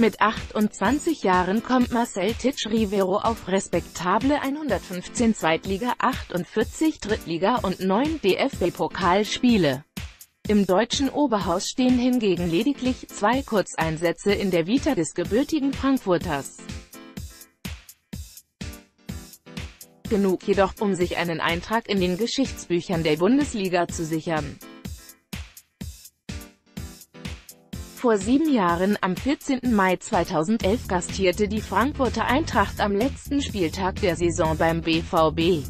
Mit 28 Jahren kommt Marcel Titsch Rivero auf respektable 115 Zweitliga, 48 Drittliga und 9 DFB-Pokalspiele. Im deutschen Oberhaus stehen hingegen lediglich zwei Kurzeinsätze in der Vita des gebürtigen Frankfurters. Genug jedoch, um sich einen Eintrag in den Geschichtsbüchern der Bundesliga zu sichern. Vor sieben Jahren, am 14. Mai 2011 gastierte die Frankfurter Eintracht am letzten Spieltag der Saison beim BVB.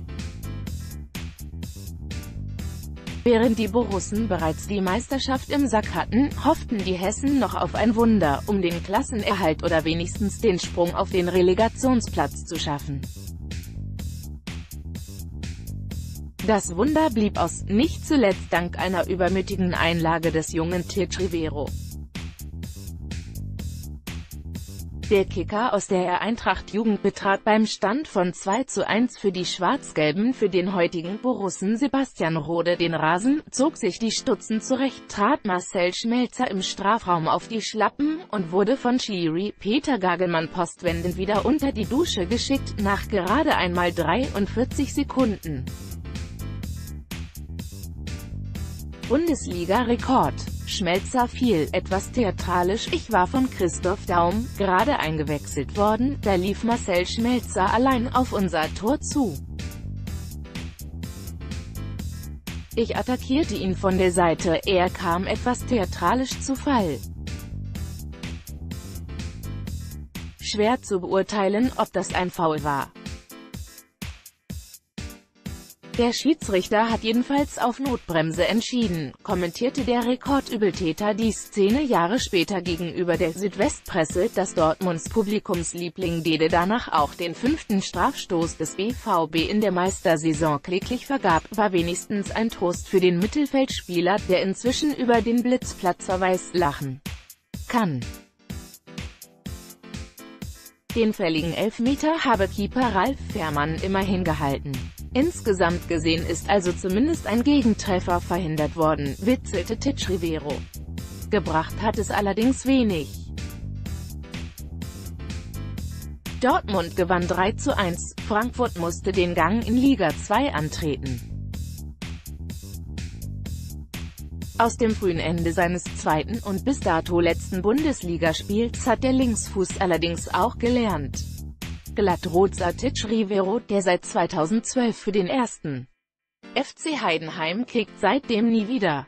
Während die Borussen bereits die Meisterschaft im Sack hatten, hofften die Hessen noch auf ein Wunder, um den Klassenerhalt oder wenigstens den Sprung auf den Relegationsplatz zu schaffen. Das Wunder blieb aus, nicht zuletzt dank einer übermütigen Einlage des jungen Tirch Rivero. Der Kicker aus der Eintracht-Jugend betrat beim Stand von 2 zu 1 für die Schwarz-Gelben für den heutigen Borussen Sebastian Rode den Rasen, zog sich die Stutzen zurecht, trat Marcel Schmelzer im Strafraum auf die Schlappen und wurde von Schiri Peter Gagelmann postwendend wieder unter die Dusche geschickt, nach gerade einmal 43 Sekunden. Bundesliga-Rekord Schmelzer fiel, etwas theatralisch, ich war von Christoph Daum, gerade eingewechselt worden, da lief Marcel Schmelzer allein auf unser Tor zu. Ich attackierte ihn von der Seite, er kam etwas theatralisch zu Fall. Schwer zu beurteilen, ob das ein Foul war. Der Schiedsrichter hat jedenfalls auf Notbremse entschieden, kommentierte der Rekordübeltäter die Szene Jahre später gegenüber der Südwestpresse, dass Dortmunds Publikumsliebling Dede danach auch den fünften Strafstoß des BVB in der Meistersaison kläglich vergab, war wenigstens ein Trost für den Mittelfeldspieler, der inzwischen über den Blitzplatzverweis lachen kann. Den fälligen Elfmeter habe Keeper Ralf Fährmann immerhin gehalten. Insgesamt gesehen ist also zumindest ein Gegentreffer verhindert worden, witzelte Titch Rivero. Gebracht hat es allerdings wenig. Dortmund gewann 3 zu 1, Frankfurt musste den Gang in Liga 2 antreten. Aus dem frühen Ende seines zweiten und bis dato letzten Bundesligaspiels hat der Linksfuß allerdings auch gelernt. Glatt-Rot Satic Rivero, der seit 2012 für den ersten FC Heidenheim kickt seitdem nie wieder.